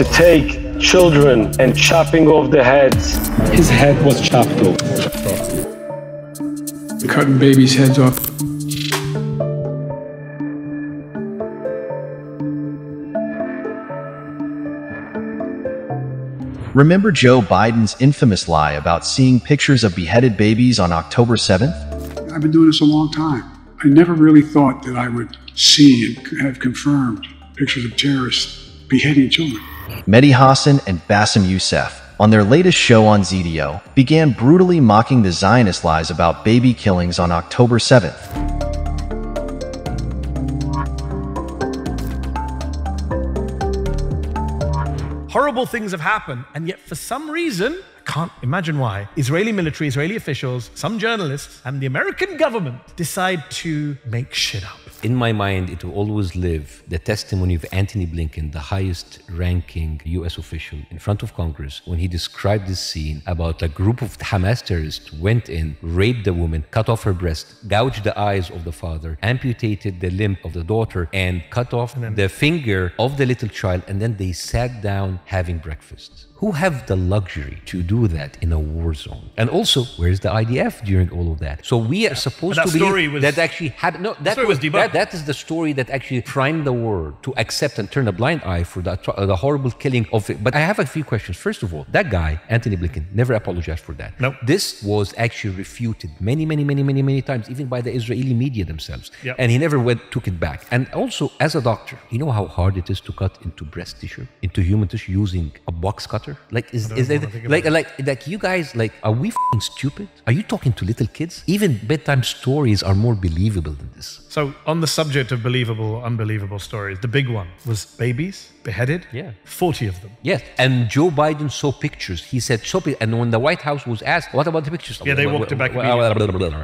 to take children and chopping off the heads. His head was chopped off. Cutting babies' heads off. Remember Joe Biden's infamous lie about seeing pictures of beheaded babies on October 7th? I've been doing this a long time. I never really thought that I would see and have confirmed pictures of terrorists beheading children. Mehdi Hasan and Bassem Youssef, on their latest show on Zeteo, began brutally mocking the Zionist lies about baby killings on October 7th. Horrible things have happened, and yet for some reason, I can't imagine why, Israeli military, Israeli officials, some journalists, and the American government decide to make shit up. In my mind, it will always live the testimony of Antony Blinken, the highest ranking US official in front of Congress, when he described this scene about a group of Hamas terrorists went in, raped the woman, cut off her breast, gouged the eyes of the father, amputated the limb of the daughter, and cut off the finger of the little child, and then they sat down having breakfast. Who have the luxury to do that in a war zone? And also, where's the IDF during all of that? So we are supposed to believe was- that actually happened. No, that story was debunked. that, that is the story that actually primed the world to accept and turn a blind eye for the, uh, the horrible killing of it. But I have a few questions. First of all, that guy, Antony Blinken, never apologized for that. Nope. This was actually refuted many, many, many, many, many times, even by the Israeli media themselves. Yep. And he never went, took it back. And also, as a doctor, you know how hard it is to cut into breast tissue, into human tissue using a box cutter? Like, is, is wanna that, like, like, like, you guys, like, are we fing stupid? Are you talking to little kids? Even bedtime stories are more believable than this. So, on the subject of believable unbelievable stories, the big one was babies beheaded. Yeah. 40 of them. Yes, and Joe Biden saw pictures. He said, "Show pi-" And when the White House was asked, "What about the pictures?" Yeah, they walked it back So,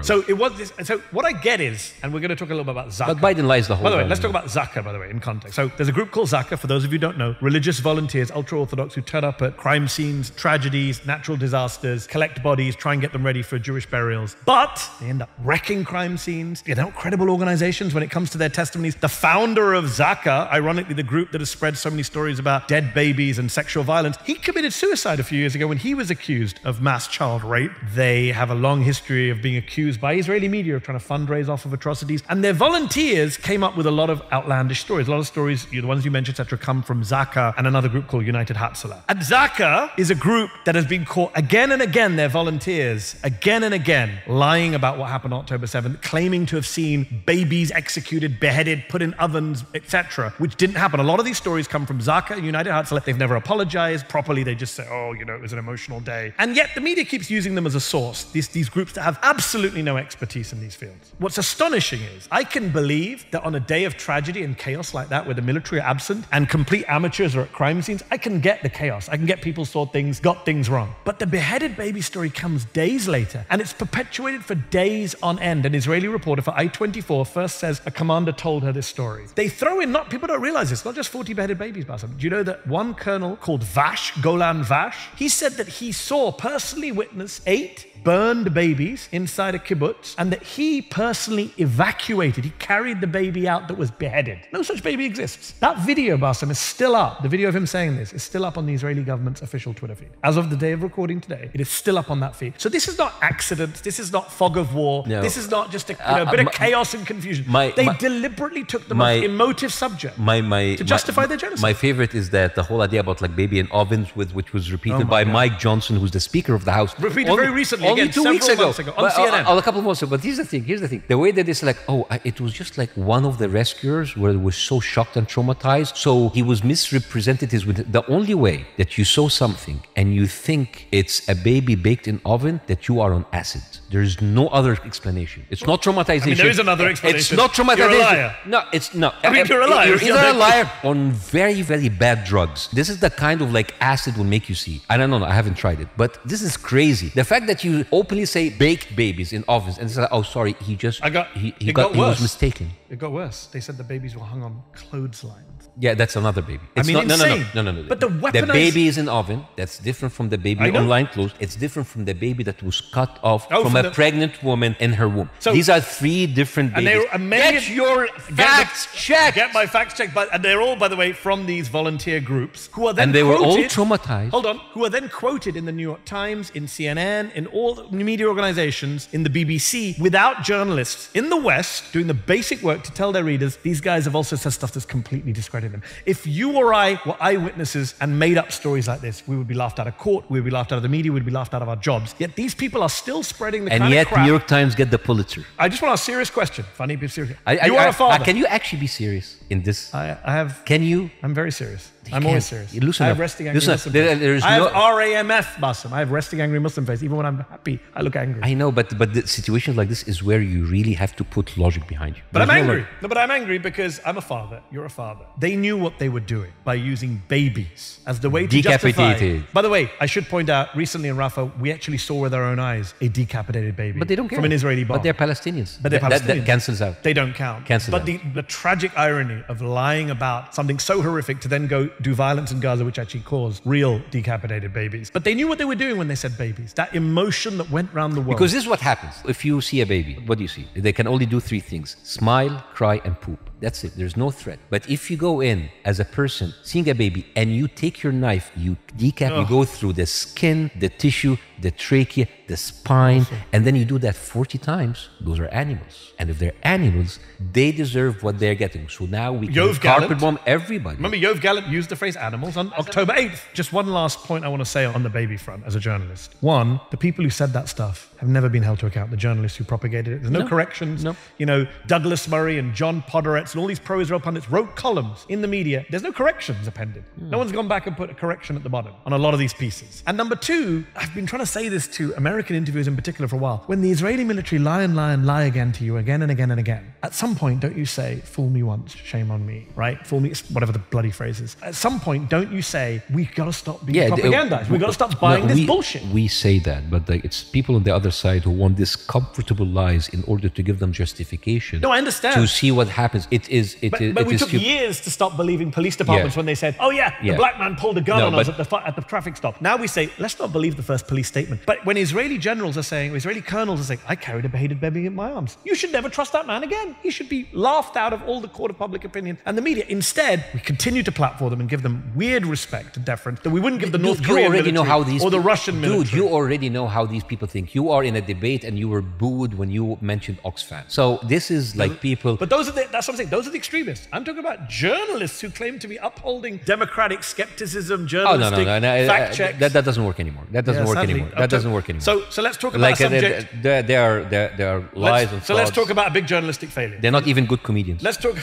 So it was this. So what I get is, and we're going to talk a little bit about Zaka. but Biden lies the whole By the way, let's talk about Zaka, by the way, in context. So there's a group called Zaka, for those of you who don't know, religious volunteers, ultra Orthodox, who turn up at crime scenes, tragedies, natural disasters, collect bodies, try and get them ready for Jewish burials. But they end up wrecking crime scenes. They're not credible organizations when it comes to their testimonies. The founder of Zaka, ironically, the group that has spread so many stories about dead babies and sexual violence, he committed suicide a few years ago when he was accused of mass child rape. They have a long history of being accused by Israeli media of trying to fundraise off of atrocities. And their volunteers came up with a lot of outlandish stories. A lot of stories, the ones you mentioned, etc., come from Zaka and another group called United Hatzalah. And Zaka is a group that has been caught again and again, their volunteers, again and again, lying about what happened on October 7th, claiming to have seen babies executed, beheaded, put in ovens, etc., which didn't happen. A lot of these stories come from Zaka and United Hatzalah. They've never apologized properly. They just say, oh, you know, it was an emotional day. And yet the media keeps using them as a source, these, these groups that have absolutely no expertise in these fields. What's astonishing is I can believe that on a day of tragedy and chaos like that, where the military are absent and complete amateurs are at crime scenes, I can get the chaos. I can get people saw things, got things wrong. But the beheaded baby story comes days later, and it's perpetuated for days on end. An Israeli reporter for I-24 first says a commander told her this story. They throw in, not people don't realize this, not just 40 beheaded babies, Bassem. Do you know that one colonel called Vach, Golan Vach, he said that he saw, personally witnessed eight burned babies inside a kibbutz and that he personally evacuated. He carried the baby out that was beheaded. No such baby exists. That video, Bassem, is still up. The video of him saying this is still up on the Israeli government's official Twitter feed. As of the day of recording today, it is still up on that feed. So this is not accident. This is not fog of war. No. This is not just a, you Uh, know, a bit my- of chaos and confusion. my- they my- deliberately took the my- most emotive subject my my to my- justify their genocide. My favorite is that the whole idea about like baby in ovens, with which was repeated Oh by God. Mike Johnson, who's the Speaker of the House, Repeated very recently, only again, two weeks ago, months ago, on But, CNN. uh, a couple of months ago. But here's the thing. Here's the thing. The way that it's like, oh, I- it was just like one of the rescuers where was so shocked and traumatized, so he was misrepresented. His with the only way that you saw something and you think it's a baby baked in oven that you are on acid. There is no other explanation. It's not traumatization. there is another It's explanation. not traumatization. You're a liar. No, it's no. I mean, you're a liar. You're It's either a not- liar on very, very bad drugs. This is the kind of like acid will make you see. I don't know. I haven't tried it, but this is crazy. The fact that you openly say baked babies in ovens, and it's like, oh, sorry, he just I got. he, he it got, got he was mistaken. It got worse. They said the babies were hung on clotheslines. Yeah, that's another baby. I mean, not, no, no, no, no, no, no. But the the baby is in oven. That's different from the baby I know. online clothes. It's different from the baby that was cut off Oh, from, from a pregnant woman in her womb. So- These are three different babies. And babies. they were amazing. Get your Get the- facts checked. Get my facts checked. But and they're all, by the way, from these volunteer groups who are then And they were all traumatized. Hold on, who are then quoted in the New York Times, in CNN, in all the media organizations, in the BBC, without journalists in the West doing the basic work to tell their readers these guys have also said stuff that's completely discredited them. If you or I were eyewitnesses and made up stories like this, we would be laughed out of court, we would be laughed out of the media, we'd be laughed out of our jobs. Yet these people are still spreading the and kind yet, of crap. New York Times get the Pulitzer. I just want a serious question. Funny, be serious. I, I, you are a father. I- can you actually be serious in this? I, I have. can you? I'm very serious. I'm always can't- serious. you loosen I have up. resting angry up. Muslim There- face. there I have no- RAMF, Bassem. I have resting angry Muslim face. Even when I'm happy, I look angry. I know, but but the situations like this is where you really have to put logic behind you. but I'm There's no angry. No, but I'm angry because I'm a father. You're a father. They knew what they were doing by using babies as the way to Decapitated. justify. By the way, I should point out recently in Rafah, we actually saw with our own eyes a decapitated baby. But they don't care. from an Israeli bomb. But they're Palestinians. But they're That- that- Palestinians. That, cancels out. They don't count. Cancel but the, the tragic irony of lying about something so horrific to then go do violence in Gaza, which actually caused real decapitated babies. But they knew what they were doing when they said babies. That emotion that went round the world. Because this is what happens. If you see a baby, what do you see? They can only do three things smile, cry, and poop. That's it. There's no threat. But if you go in as a person seeing a baby and you take your knife, you decap, you go through the skin, the tissue, the trachea, the spine, and then you do that 40 times, those are animals. And if they're animals, they deserve what they're getting. So now we can Yoav carpet Gallant- bomb everybody. Remember, Yoav Gallant used the phrase animals on October 8th. Just one last point I want to say on the baby front as a journalist. One, the people who said that stuff have never been held to account, the journalists who propagated it. There's no, No. corrections. No. You know, Douglas Murray and John Podhoretz and all these pro Israel pundits wrote columns in the media. There's no corrections appended. Hmm. No one's gone back and put a correction at the bottom on a lot of these pieces. And number two, I've been trying to say this to American interviewers in particular for a while. When the Israeli military lie and lie and lie again to you again and again and again, at some point, don't you say, fool me once, shame on me, right? Fool me, whatever the bloody phrase is. At some point, don't you say, we've got to stop being the- propagandized. We've got to stop buying No, this we, bullshit. We say that, but like, it's people on the other side who want these comfortable lies in order to give them justification. No, I understand. To see what happens. It is. It But, is- but it we is took years to stop believing police departments Yeah. when they said, "Oh yeah, the Yeah. black man pulled a gun No, on us at the at the traffic stop." Now we say, "Let's not believe the first police statement." But when Israeli generals are saying, or Israeli colonels are saying, "I carried a beheaded baby in my arms," you should never trust that man again. He should be laughed out of all the court of public opinion and the media. Instead, we continue to platform them and give them weird respect and deference that we wouldn't give the North Korean know military how these or the Russian Russian dude. You already know how these people think. You are in a debate and you were booed when you mentioned Oxfam. So this is like people. But those are the, that's what I'm saying. Those are the extremists. I'm talking about journalists who claim to be upholding democratic skepticism, oh no journalistic no no! no fact checks. That, that doesn't work anymore. That doesn't Yeah, work sadly, anymore. That doesn't work anymore. So, so let's talk about like a uh, there, subject. there, there are there, there are lies let's, and so let's talk about a big journalistic failure. They're not even good comedians. Let's talk.